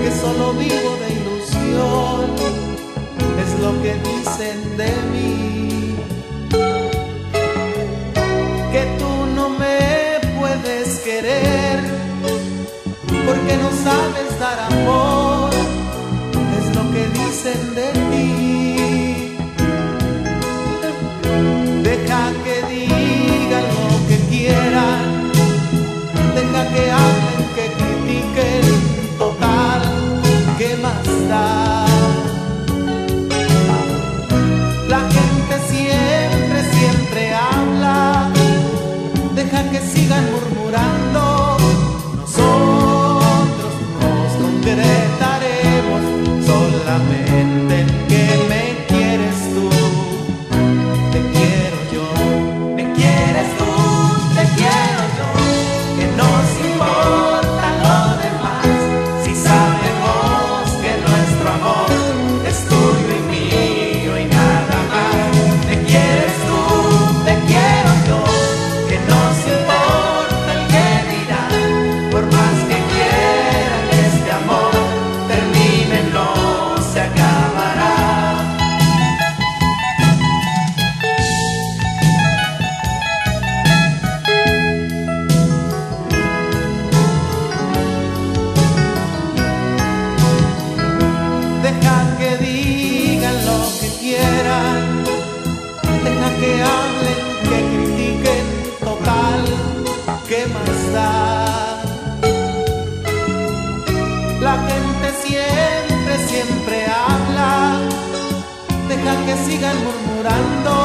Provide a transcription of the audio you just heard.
Que solo vivo de ilusión, es lo que dicen de mí. interpretaremos solamente La gente siempre, siempre habla. Deja que sigan murmurando.